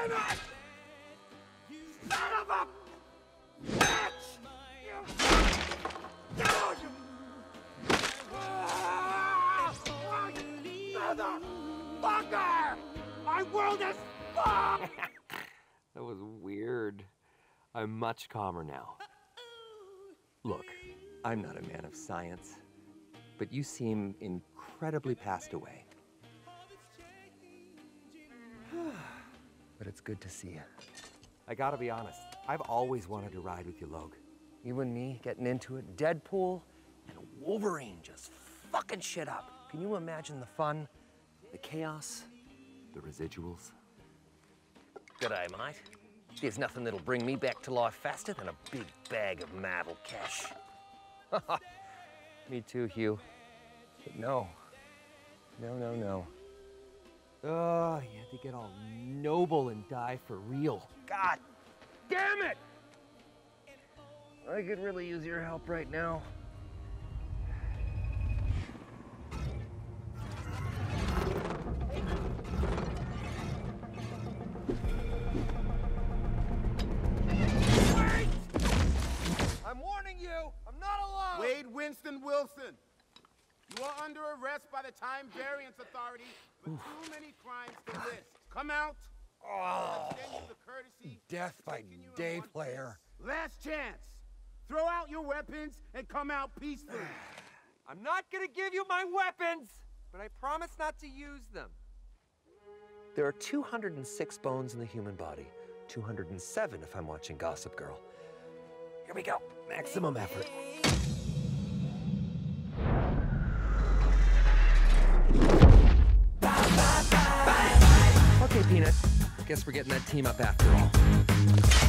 Damn it! Son of a bitch! You... Motherfucker! My world is fucked! That was weird. I'm much calmer now. Look, I'm not a man of science, but you seem incredibly passed away. It's good to see you. I gotta be honest, I've always wanted to ride with you, Logue. You and me getting into it, Deadpool and Wolverine just fucking shit up. Can you imagine the fun, the chaos, the residuals? G'day, mate. There's nothing that'll bring me back to life faster than a big bag of Marvel cash. me too, Hugh. But no. No, no, no. Oh, you had to get all noble and die for real. God damn it! I could really use your help right now. I'm warning you, I'm not alone! Wade Winston Wilson. You are under arrest by the Time Variance Authority for too many crimes to list. Come out. Oh, Extend you the courtesy oh, death by taking you in day player. Last chance. Throw out your weapons and come out peacefully. I'm not gonna give you my weapons, but I promise not to use them. There are 206 bones in the human body. 207 if I'm watching Gossip Girl. Here we go. Maximum effort. Okay, Peanut. Guess we're getting that team up after all.